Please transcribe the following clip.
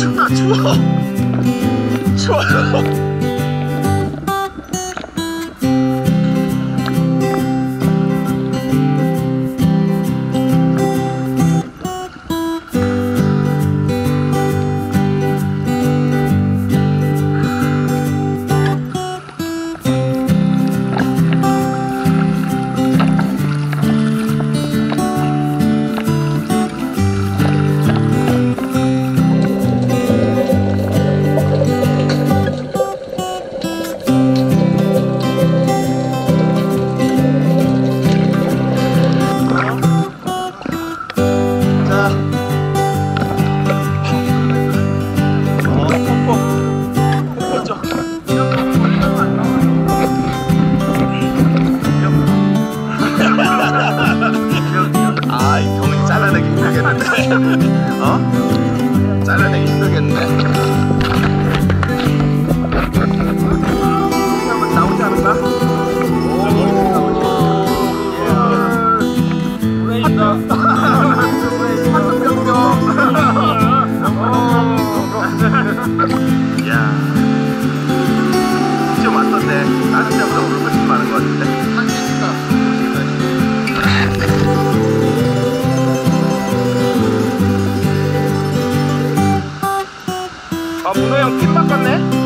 出啊出啊出啊！ 힘들겠는데 어? 잘라내기 힘들겠네 한번 나오지 않을까? 야, 아 문호 형핀 바꿨네?